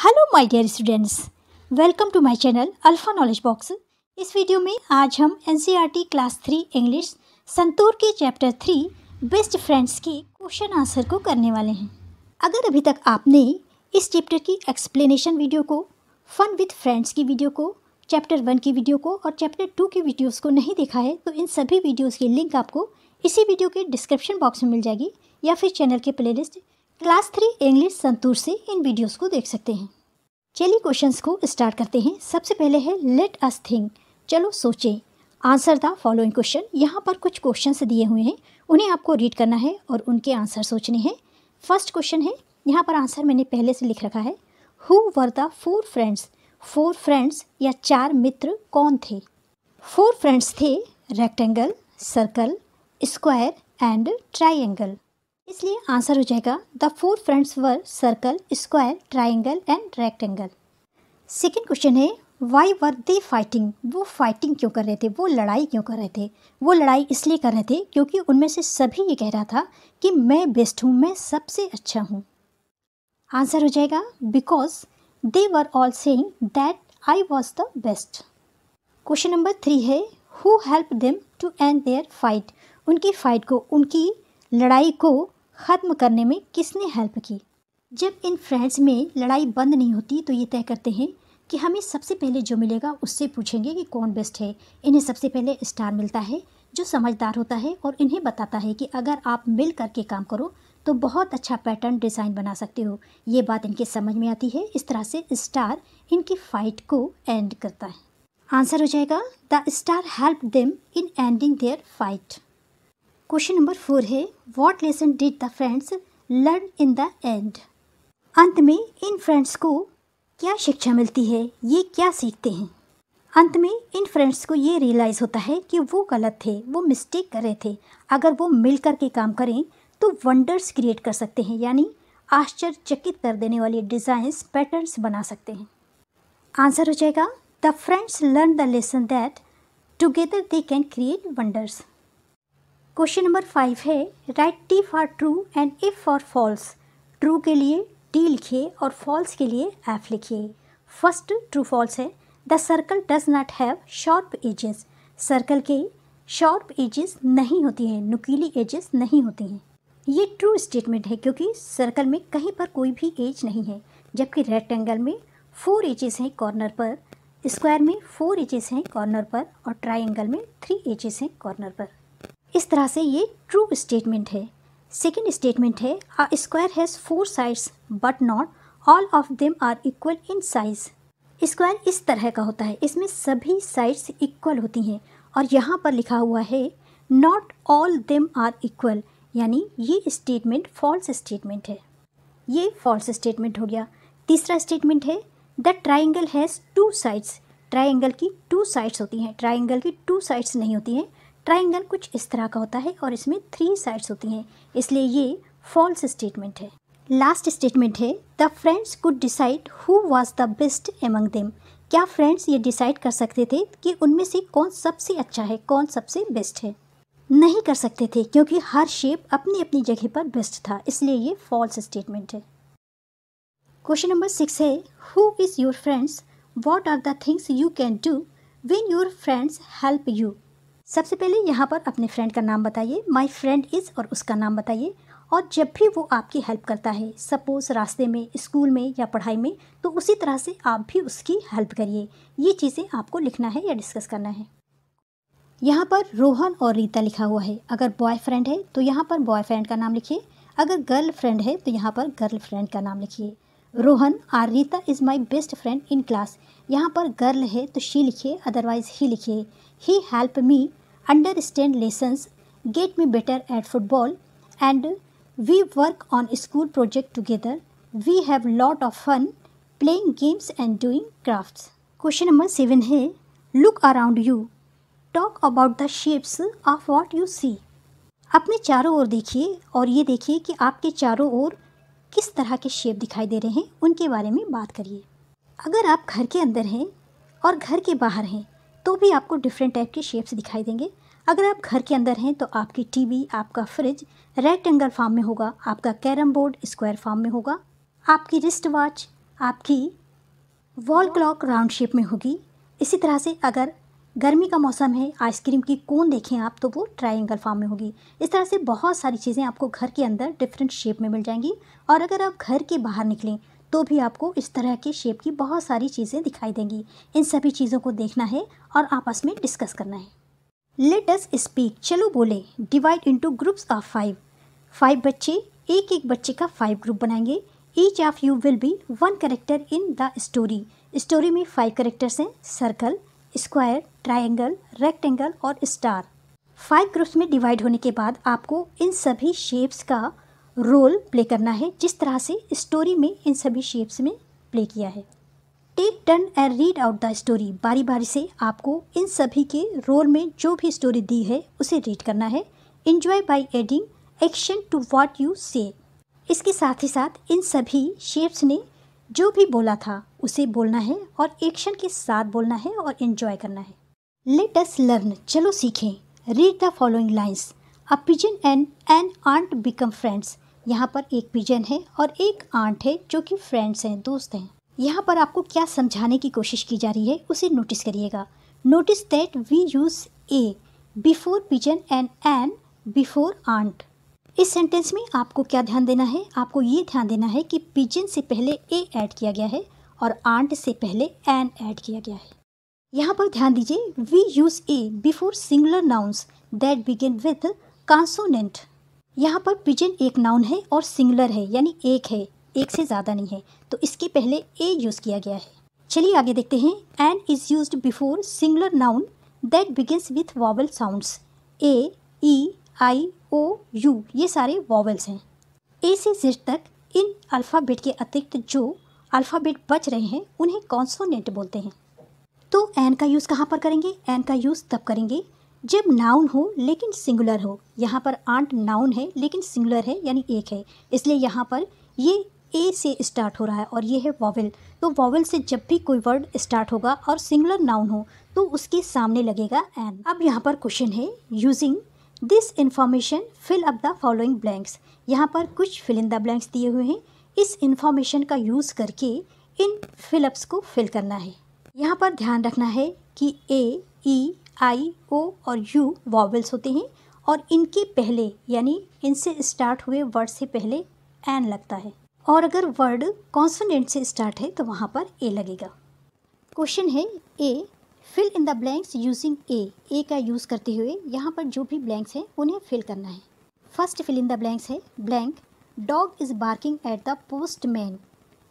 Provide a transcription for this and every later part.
Hello my dear students welcome to my channel alpha knowledge box इस video में आज हम NCERT class three English Santoor के chapter three best friends के question answer को करने वाले हैं। अगर अभी तक आपने इस चैप्टर की एक्सप्लेनेशन वीडियो को फन विद फ्रेंड्स की वीडियो को चैप्टर वन की वीडियो को और चैप्टर टू की वीडियोज़ को नहीं देखा है तो इन सभी वीडियोज़ की लिंक आपको इसी वीडियो के डिस्क्रिप्शन बॉक्स में मिल जाएगी या फिर चैनल के playlist class three English Santoor से इन वीडियोस को देख सकते हैं। चलिए क्वेश्चंस को स्टार्ट करते हैं। सबसे पहले है लेट अस थिंक चलो सोचें। आंसर द फॉलोइंग क्वेश्चन यहाँ पर कुछ क्वेश्चंस दिए हुए हैं। उन्हें आपको रीड करना है और उनके आंसर सोचने हैं। फ़र्स्ट क्वेश्चन है। यहाँ पर आंसर मैंने पहले से लिख रखा है। Who were the four friends four friends या चार मित्र कौन थे? फोर फ्रेंड्स थे rectangle circle square and triangle इसलिए आंसर हो जाएगा the four friends were circle, square, triangle and rectangle. Second question है वाई वर दे फाइटिंग वो फाइटिंग क्यों कर रहे थे? वो लड़ाई क्यों कर रहे थे? वो लड़ाई इसलिए कर रहे थे क्योंकि उनमें से सभी ये कह रहा था कि मैं बेस्ट हूँ, मैं सबसे अच्छा हूँ। आंसर हो जाएगा because they were all saying that I was the best question number three है who help them to end their fight उनकी फाइट को, उनकी लड़ाई को ख़त्म करने में किसने हेल्प की? जब इन फ्रेंड्स में लड़ाई बंद नहीं होती तो ये तय करते हैं कि हमें सबसे पहले जो मिलेगा उससे पूछेंगे कि कौन बेस्ट है। इन्हें सबसे पहले स्टार मिलता है, जो समझदार होता है और इन्हें बताता है कि अगर आप मिल करके काम करो तो बहुत अच्छा पैटर्न डिज़ाइन बना सकते हो। ये बात इनके समझ में आती है। इस तरह से स्टार इनकी फाइट को एंड करता है। आंसर हो जाएगा, the star help them in ending their fight. Question number four है what lesson did the friends learn in the end अंत में इन फ्रेंड्स को क्या शिक्षा मिलती है, ये क्या सीखते हैं? अंत में इन फ्रेंड्स को ये रियलाइज़ होता है कि वो गलत थे, वो मिस्टेक कर रहे थे। अगर वो मिल कर के काम करें तो वंडर्स क्रिएट कर सकते हैं, यानी आश्चर्यचकित कर देने वाले डिज़ाइंस पैटर्न्स बना सकते हैं। आंसर हो जाएगा the friends learn the lesson that together they can create wonders question number five है, write T for true and F for false. True के लिए टी लिखिए और फॉल्स के लिए एफ़ लिखिए। फ़र्स्ट ट्रू फॉल्स है, the circle does not have sharp edges. Circle के शार्प एजेस नहीं होती हैं, नुकीली एजेस नहीं होती हैं। ये ट्रू स्टेटमेंट है क्योंकि सर्कल में कहीं पर कोई भी एज नहीं है, जबकि रेक्टेंगल में फोर एजेस हैं कॉर्नर पर, स्क्वायर में फोर एजेस हैं कॉर्नर पर और ट्राइंगल में थ्री एजेस हैं कॉर्नर पर। इस तरह से ये ट्रू स्टेटमेंट है। सेकेंड स्टेटमेंट है a square has four sides but not all of them are equal in size square इस तरह का होता है, इसमें सभी साइड्स इक्वल होती हैं, और यहाँ पर लिखा हुआ है not all them are equal यानी ये स्टेटमेंट फॉल्स स्टेटमेंट है। ये फॉल्स स्टेटमेंट हो गया। तीसरा स्टेटमेंट है the triangle has two sides triangle की टू साइड्स होती हैं ट्राइंगल की टू साइड्स नहीं होती हैं ट्राइंगल कुछ इस तरह का होता है और इसमें थ्री साइड्स होती हैं। इसलिए ये फॉल्स स्टेटमेंट है। लास्ट स्टेटमेंट है the friends could decide who was the best among them क्या फ्रेंड्स ये डिसाइड कर सकते थे कि उनमें से कौन सबसे अच्छा है, कौन सबसे बेस्ट है? नहीं कर सकते थे, क्योंकि हर शेप अपनी अपनी जगह पर बेस्ट था, इसलिए ये फॉल्स स्टेटमेंट है। क्वेश्चन नंबर सिक्स है who is your friends what are the things you can do when your friends help you सबसे पहले यहाँ पर अपने फ्रेंड का नाम बताइए। माई फ्रेंड इज़ और उसका नाम बताइए। और जब भी वो आपकी हेल्प करता है सपोज़ रास्ते में स्कूल में या पढ़ाई में तो उसी तरह से आप भी उसकी हेल्प करिए। ये चीज़ें आपको लिखना है या डिस्कस करना है। यहाँ पर रोहन और रीता लिखा हुआ है। अगर बॉयफ्रेंड है तो यहाँ पर बॉयफ्रेंड का नाम लिखिए। अगर गर्ल फ्रेंड है तो यहाँ पर गर्ल फ्रेंड का नाम लिखिए। Rohan, or Rita is my best friend in class यहाँ पर गर्ल है तो शी लिखिए अदरवाइज़ ही लिखिए। He help me understand lessons, get me better at football, and we work on school project together. We have lot of fun playing games and doing crafts. Question number seven है Look around you. Talk about the shapes of what you see. अपने चारों ओर देखिए और ये देखिए कि आपके चारों ओर किस तरह के शेप दिखाई दे रहे हैं उनके बारे में बात करिए अगर आप घर के अंदर हैं और घर के बाहर हैं तो भी आपको डिफरेंट टाइप के शेप्स दिखाई देंगे अगर आप घर के अंदर हैं तो आपकी टीवी, आपका फ्रिज रेक्टेंगल फॉर्म में होगा, आपका कैरम बोर्ड स्क्वायर फॉर्म में होगा, आपकी रिस्ट वॉच आपकी वॉल क्लॉक राउंड शेप में होगी। इसी तरह से अगर गर्मी का मौसम है आइसक्रीम की कोन देखें आप तो वो ट्रायंगल फॉर्म में होगी। इस तरह से बहुत सारी चीज़ें आपको घर के अंदर डिफरेंट शेप में मिल जाएँगी। और अगर आप घर के बाहर निकलें तो भी आपको इस तरह के शेप की बहुत सारी चीज़ें दिखाई देंगी। इन सभी चीज़ों को देखना है और आपस में डिस्कस करना है। लेट अस स्पीक चलो बोले. Divide into groups of five five बच्चे एक एक बच्चे का फाइव ग्रुप बनाएँगे. Each of you will be one character in the story story में फाइव करेक्टर्स हैं. सर्कल स्क्वायर ट्राइंगल रेक्टेंगल और स्टार फाइव ग्रुप्स में डिवाइड होने के बाद आपको इन सभी शेप्स का रोल प्ले करना है, जिस तरह से स्टोरी में इन सभी शेप्स में प्ले किया है। Take turn and read out the story बारी बारी से आपको इन सभी के रोल में जो भी स्टोरी दी है, उसे रीड करना है। Enjoy by adding action to what you say इसके साथ ही साथ इन सभी शेप्स ने जो भी बोला था, उसे बोलना है और एक्शन के साथ बोलना है और इन्जॉय करना है। लेट अस लर्न चलो सीखें। Read the following lines a pigeon and an ant become friends यहाँ पर एक पिजन है और एक आंट है जो कि फ्रेंड्स हैं, दोस्त हैं। यहाँ पर आपको क्या समझाने की कोशिश की जा रही है, उसे नोटिस करिएगा। Notice that we use a before pigeon and an before ant इस सेंटेंस में आपको क्या ध्यान देना है? आपको ये ध्यान देना है कि पिजन से पहले ए ऐड किया गया है और आंट से पहले एन ऐड किया गया है। यहाँ पर ध्यान दीजिए we use a before singular nouns that begin with consonant यहाँ पर पिजन एक नाउन है और सिंगुलर है, यानी एक है। एक से ज़्यादा नहीं है तो इसके पहले ए यूज़ किया गया है। चलिए आगे देखते हैं। An is used before singular noun that begins with vowel sounds a e i o u ये सारे वॉवल्स हैं। ए से जेड तक इन अल्फ़ाबेट के अतिरिक्त जो अल्फ़ाबेट बच रहे हैं, उन्हें कॉन्सोनेंट बोलते हैं। तो एन का यूज़ कहाँ पर करेंगे? एन का यूज़ तब करेंगे जब नाउन हो लेकिन सिंगुलर हो। यहाँ पर आंट नाउन है लेकिन सिंगुलर है, यानी एक है। इसलिए यहाँ पर ये ए से स्टार्ट हो रहा है और ये है वॉवल तो वॉवल से जब भी कोई वर्ड स्टार्ट होगा और सिंगुलर नाउन हो तो उसके सामने लगेगा एन अब यहाँ पर क्वेश्चन है using this information fill up the following blanks यहाँ पर कुछ फिल इन द ब्लैंक्स दिए हुए हैं. इस इन्फॉर्मेशन का यूज़ करके इन फिलअप्स को फिल करना है. यहाँ पर ध्यान रखना है कि ए ई आई ओ और यू वॉवल्स होते हैं और इनके पहले, यानी इनसे स्टार्ट हुए वर्ड से पहले एन लगता है. और अगर वर्ड कॉन्सोनेंट से स्टार्ट है तो वहाँ पर ए लगेगा। क्वेश्चन है a fill in the blanks using a a का यूज़ करते हुए यहाँ पर जो भी ब्लैंक्स हैं, उन्हें फिल करना है। First fill in the blanks है blank dog is barking at the postman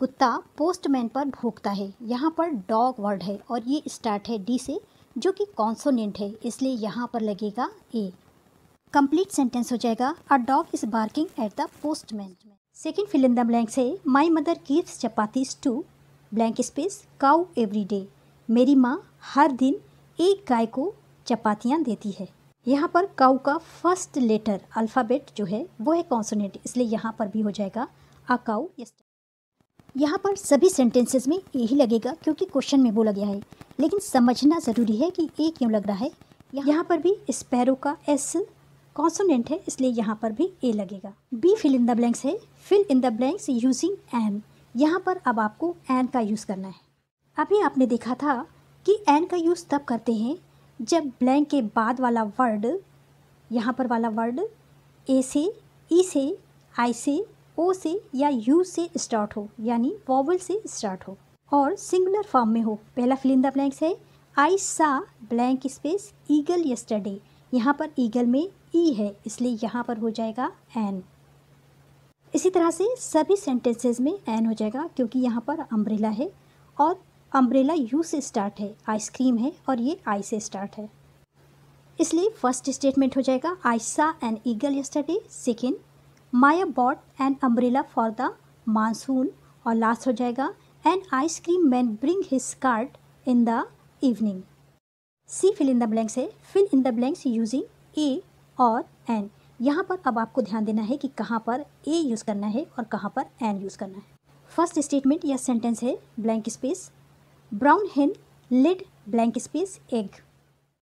कुत्ता पोस्टमैन पर भोगता है। यहाँ पर डॉग वर्ड है और ये स्टार्ट है डी से, जो कि कॉन्सोनेंट है, इसलिए यहाँ पर लगेगा ए कंप्लीट सेंटेंस हो जाएगा a dog is barking at the postman second fill in the blank से my mother gives chapatis to blank space cow every day मेरी माँ हर दिन एक गाय को चपातियाँ देती है। यहाँ पर काउ का फ़र्स्ट लेटर अल्फ़ाबेट जो है, वो है कॉन्सोनेंट इसलिए यहाँ पर भी हो जाएगा आ काउ यहाँ पर सभी सेंटेंसेस में यही लगेगा, क्योंकि क्वेश्चन में बोला गया है। लेकिन समझना ज़रूरी है कि ए क्यों लग रहा है। यहाँ पर भी स्पैरो का एस कॉन्सोनेंट है, इसलिए यहाँ पर भी ए लगेगा। B fill in the blanks है। Fill in the blanks using an यहाँ पर अब आपको एन का यूज़ करना है। अभी आपने देखा था कि एन का यूज़ तब करते हैं जब ब्लैंक के बाद वाला वर्ड यहाँ पर वाला वर्ड ए से ई से आई से ओ से या यू से स्टार्ट हो, यानी वॉवल से स्टार्ट हो। और सिंगुलर फॉर्म में हो। पहला फिल इन द ब्लैंक्स है। आई सा ब्लैंक स्पेस ईगल यस्टरडे यहाँ पर ईगल में ई है, इसलिए यहाँ पर हो जाएगा एन इसी तरह से सभी सेंटेंसेस में एन हो जाएगा, क्योंकि यहाँ पर अम्ब्रेला है और अम्ब्रेला यू से स्टार्ट है आइसक्रीम है और ये आई से स्टार्ट है। इसलिए फ़र्स्ट स्टेटमेंट हो जाएगा I an eagle yesterday second Maya bought an umbrella for the monsoon और लास्ट हो जाएगा an ice cream man bring his cart in the evening C fill in the blanks है। Fill in the blanks using a और an यहाँ पर अब आपको ध्यान देना है कि कहाँ पर ए यूज़ करना है और कहाँ पर एन यूज़ करना है। फ़र्स्ट स्टेटमेंट या सेंटेंस है blank space brown hen laid blank space egg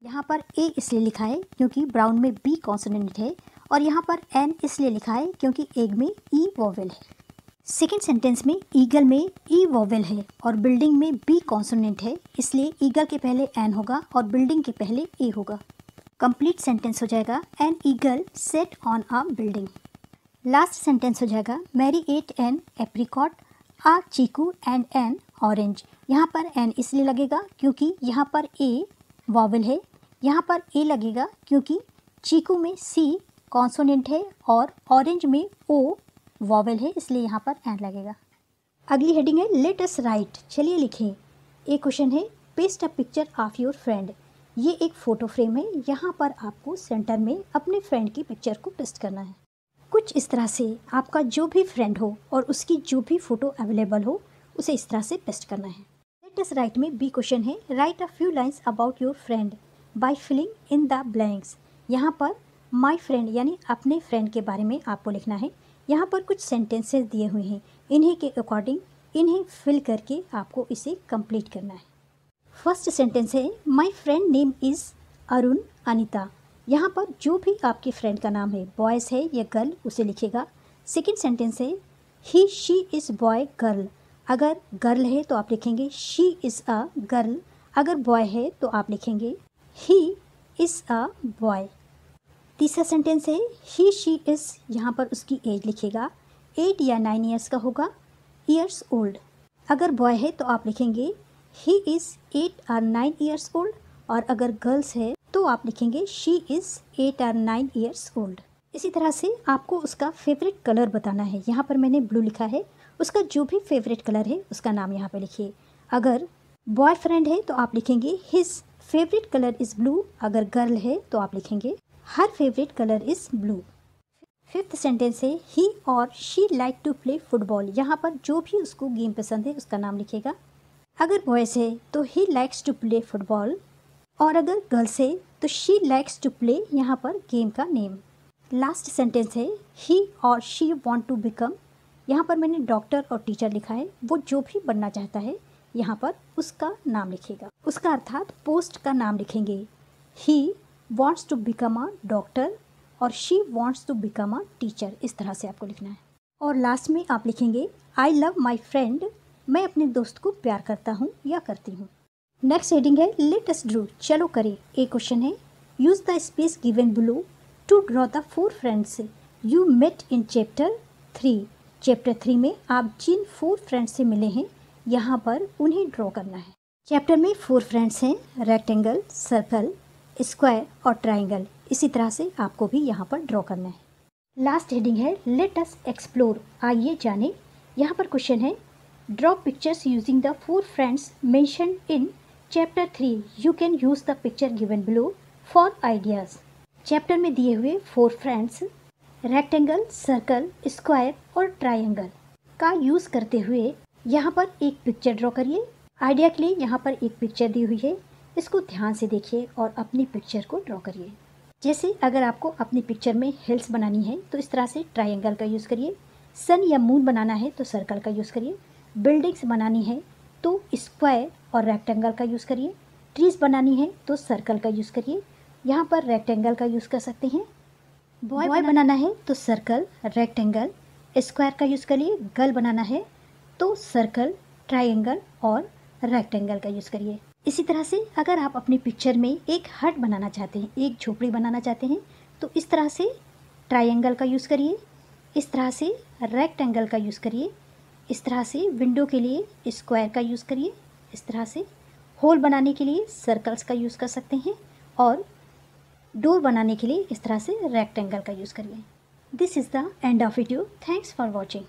यहाँ पर ए इसलिए लिखा है क्योंकि ब्राउन में बी कॉन्सोनेंट है और यहाँ पर एन इसलिए लिखा है क्योंकि एग में ई e वोवेल है। सेकेंड सेंटेंस में ईगल में ई वोवेल है और बिल्डिंग में बी कॉन्सोनेंट है, इसलिए ईगल के पहले एन होगा और बिल्डिंग के पहले ए होगा। कंप्लीट सेंटेंस हो जाएगा an eagle sat on a building last sentence हो जाएगा Mary ate an apricot a chikoo and an orange यहाँ पर एन इसलिए लगेगा क्योंकि यहाँ पर ए वॉवल है। यहाँ पर ए लगेगा क्योंकि चीकू में सी कॉन्सोनेंट है और ऑरेंज में ओ वॉवल है, इसलिए यहाँ पर एन लगेगा। अगली हेडिंग है लेट अस राइट चलिए लिखें। एक क्वेश्चन है paste a picture of your friend ये एक फ़ोटो फ्रेम है, यहाँ पर आपको सेंटर में अपने फ्रेंड की पिक्चर को पेस्ट करना है। कुछ इस तरह से आपका जो भी फ्रेंड हो और उसकी जो भी फ़ोटो अवेलेबल हो, उसे इस तरह से पेस्ट करना है। लेटेस्ट राइट में बी क्वेश्चन है write a few lines about your friend by filling in the blanks यहाँ पर माई फ्रेंड यानी अपने फ्रेंड के बारे में आपको लिखना है। यहाँ पर कुछ सेंटेंसेस दिए हुए हैं। इन्हीं के अकॉर्डिंग इन्हें फिल करके आपको इसे कंप्लीट करना है। फ़र्स्ट सेंटेंस है my friend name is Arun Anita यहाँ पर जो भी आपके फ्रेंड का नाम है बॉयज़ है या गर्ल उसे लिखेगा। सेकेंड सेंटेंस है he she is boy girl अगर गर्ल है तो आप लिखेंगे शी इज़ अ गर्ल अगर बॉय है तो आप लिखेंगे ही इज़ अ बॉय तीसरा सेंटेंस है ही शी इज़ यहाँ पर उसकी एज लिखेगा। एट या नाइन ईयर्स का होगा। ईयर्स ओल्ड अगर बॉय है तो आप लिखेंगे he is eight or nine years old और अगर गर्ल्स है तो आप लिखेंगे she is eight or nine years old इसी तरह से आपको उसका फेवरेट कलर बताना है। यहाँ पर मैंने ब्लू लिखा है। उसका जो भी फेवरेट कलर है, उसका नाम यहाँ पर लिखिए। अगर बॉयफ्रेंड है तो आप लिखेंगे his favourite colour is blue अगर गर्ल है तो आप लिखेंगे her favourite colour is blue fifth sentence है ही और she like to play football यहाँ पर जो भी उसको गेम पसंद है, उसका नाम लिखेगा। अगर बॉयज़ है तो he likes to play football और अगर गर्ल्स है तो शी लाइक्स टू प्ले यहाँ पर गेम का नेम लास्ट सेंटेंस है ही और शी वॉन्ट टू बिकम यहाँ पर मैंने डॉक्टर और टीचर लिखा है, वो जो भी बनना चाहता है, यहाँ पर उसका नाम लिखेगा। उसका अर्थात पोस्ट का नाम लिखेंगे। He wants to become a doctor और she wants to become a teacher इस तरह से आपको लिखना है। और लास्ट में आप लिखेंगे आई लव माई फ्रेंड मैं अपने दोस्त को प्यार करता हूँ या करती हूँ। नेक्स्ट हेडिंग है लेट अस ड्रू चलो करें। एक क्वेश्चन है use the space given below to draw the four friends you met in chapter three chapter three में आप जिन फोर फ्रेंड्स से मिले हैं, यहाँ पर उन्हें ड्रॉ करना है। चैप्टर में फोर फ्रेंड्स हैं रेक्टेंगल सर्कल स्क्वायर और ट्राइंगल इसी तरह से आपको भी यहाँ पर ड्रॉ करना है। लास्ट हेडिंग है लेट अस एक्सप्लोर आइए जाने। यहाँ पर क्वेश्चन है draw pictures using the four friends mention in chapter three you can use the picture given below for ideas chapter में दिए हुए four friends rectangle circle square और ट्राइंगल का यूज़ करते हुए यहाँ पर एक पिक्चर ड्रॉ करिए। आइडिया के लिए यहाँ पर एक पिक्चर दी हुई है। इसको ध्यान से देखिए और अपनी पिक्चर को ड्रॉ करिए। जैसे अगर आपको अपनी पिक्चर में हिल्स बनानी है तो इस तरह से ट्राइंगल का यूज़ करिए। सन या मून बनाना है तो सर्कल का यूज़ करिए। बिल्डिंग्स बनानी है तो स्क्वायर और रेक्टेंगल का यूज़ करिए। ट्रीज़ बनानी है तो सर्कल का यूज़ करिए। यहाँ पर रेक्टेंगल का यूज़ कर सकते हैं। बॉय बॉय बनाना है तो सर्कल रेक्टेंगल स्क्वायर का यूज़ करिए। गर्ल बनाना है तो सर्कल ट्राइंगल और रेक्टेंगल का यूज़ करिए। इसी तरह से अगर आप अपनी पिक्चर में एक हट बनाना चाहते हैं, एक झोपड़ी बनाना चाहते हैं तो इस तरह से ट्राइंगल का यूज़ करिए, इस तरह से रेक्टेंगल का यूज़ करिए, इस तरह से विंडो के लिए स्क्वायर का यूज़ करिए, इस तरह से होल बनाने के लिए सर्कल्स का यूज़ कर सकते हैं और डोर बनाने के लिए इस तरह से रेक्टेंगल का यूज़ करिए। This is the end of video thanks for watching